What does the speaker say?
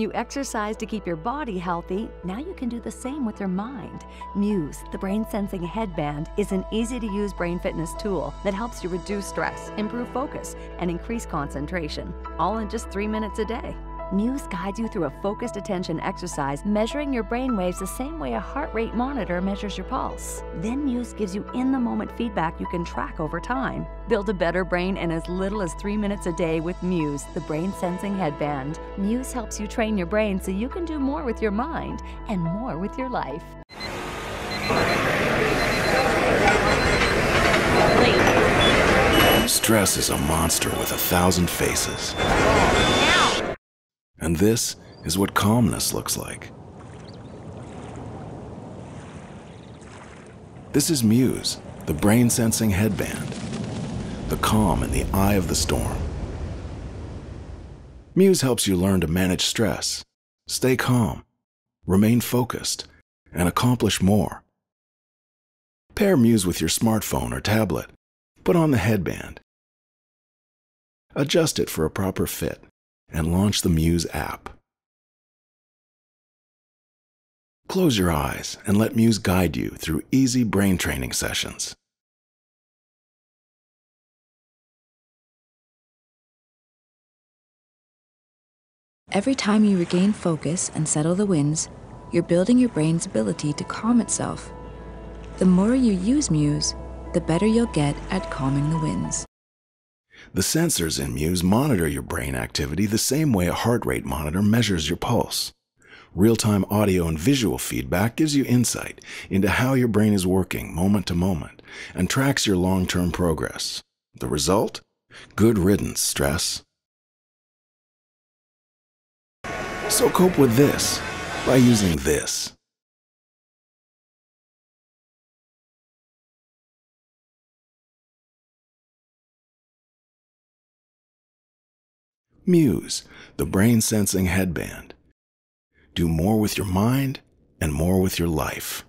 You exercise to keep your body healthy. Now you can do the same with your mind. Muse, the brain sensing headband, is an easy to use brain fitness tool that helps you reduce stress, improve focus, and increase concentration, all in just three minutes a day. Muse guides you through a focused attention exercise, measuring your brain waves the same way a heart rate monitor measures your pulse. Then Muse gives you in the moment feedback you can track over time. Build a better brain in as little as three minutes a day with Muse, the brain sensing headband. Muse helps you train your brain so you can do more with your mind and more with your life. Stress is a monster with a thousand faces. And this is what calmness looks like. This is Muse, the brain sensing headband, the calm in the eye of the storm. Muse helps you learn to manage stress, stay calm, remain focused, and accomplish more. Pair Muse with your smartphone or tablet. Put on the headband. Adjust it for a proper fit and launch the Muse app. Close your eyes and let Muse guide you through easy brain training sessions. Every time you regain focus and settle the winds, you're building your brain's ability to calm itself. The more you use Muse, the better you'll get at calming the winds. The sensors in Muse monitor your brain activity the same way a heart rate monitor measures your pulse. Real time audio and visual feedback gives you insight into how your brain is working moment to moment and tracks your long term progress. The result? Good riddance, stress. So cope with this by using this. Muse, the brain sensing headband. Do more with your mind and more with your life.